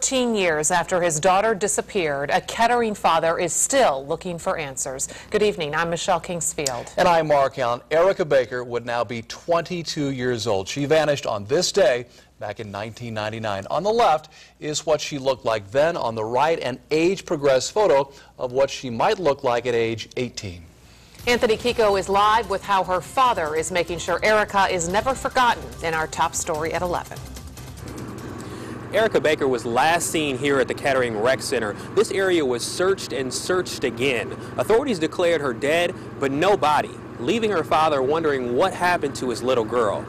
13 years after his daughter disappeared, a Kettering father is still looking for answers. Good evening. I'm Michelle Kingsfield. And I'm Mark Allen. Erica Baker would now be 22 years old. She vanished on this day back in 1999. On the left is what she looked like then. On the right, an age-progressed photo of what she might look like at age 18. Anthony Kiko is live with how her father is making sure Erica is never forgotten in our top story at 11. Erica Baker was last seen here at the Kettering Rec Center. This area was searched and searched again. Authorities declared her dead, but no body, leaving her father wondering what happened to his little girl.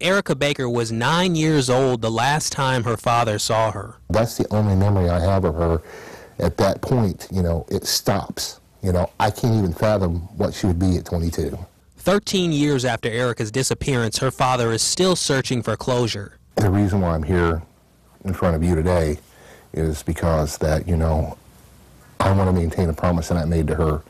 Erica Baker was nine years old the last time her father saw her. That's the only memory I have of her. At that point, you know, it stops. You know, I can't even fathom what she would be at 22. 13 years after Erica's disappearance, her father is still searching for closure. The reason why I'm here in front of you today is because that, you know, I want to maintain a promise that I made to her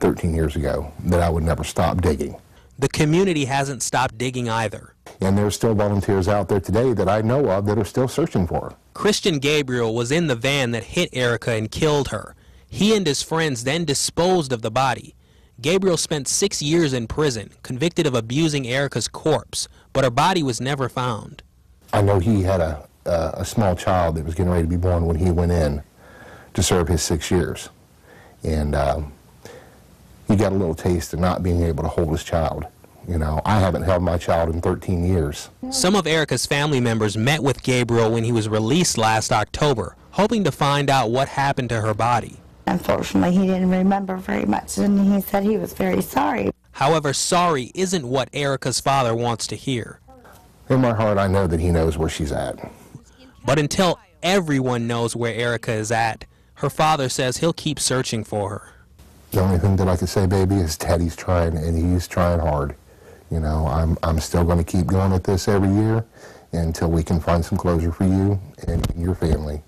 13 years ago that I would never stop digging. The community hasn't stopped digging either. And there's still volunteers out there today that I know of that are still searching for her. Christian Gabriel was in the van that hit Erica and killed her. He and his friends then disposed of the body. Gabriel spent six years in prison, convicted of abusing Erica's corpse, but her body was never found. I know he had a, a, a small child that was getting ready to be born when he went in to serve his six years. And um, he got a little taste of not being able to hold his child. You know, I haven't held my child in 13 years. Some of Erica's family members met with Gabriel when he was released last October, hoping to find out what happened to her body. Unfortunately, he didn't remember very much, and he said he was very sorry. However, sorry isn't what Erica's father wants to hear. In my heart, I know that he knows where she's at. But until everyone knows where Erica is at, her father says he'll keep searching for her. The only thing that I can say, baby, is Teddy's trying, and he's trying hard. You know, I'm, I'm still going to keep going at this every year until we can find some closure for you and your family.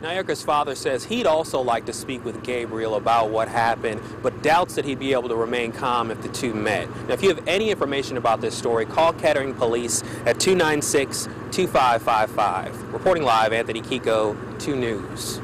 Now, Erica's father says he'd also like to speak with Gabriel about what happened, but doubts that he'd be able to remain calm if the two met. Now, if you have any information about this story, call Kettering Police at 296 2555. Reporting live, Anthony Kiko, 2 News.